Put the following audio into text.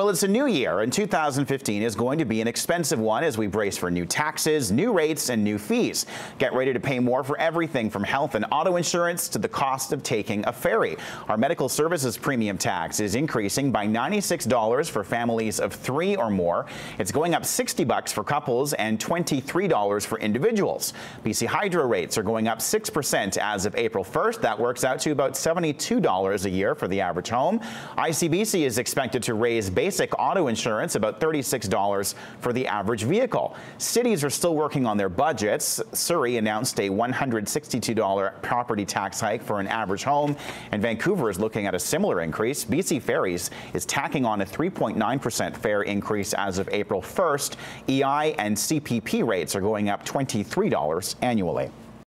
Well, it's a new year, and 2015 is going to be an expensive one as we brace for new taxes, new rates, and new fees. Get ready to pay more for everything from health and auto insurance to the cost of taking a ferry. Our medical services premium tax is increasing by $96 for families of three or more. It's going up 60 bucks for couples and $23 for individuals. BC Hydro rates are going up 6% as of April 1st. That works out to about $72 a year for the average home. ICBC is expected to raise basic auto insurance, about $36 for the average vehicle. Cities are still working on their budgets. Surrey announced a $162 property tax hike for an average home, and Vancouver is looking at a similar increase. BC Ferries is tacking on a 3.9% fare increase as of April 1st. EI and CPP rates are going up $23 annually.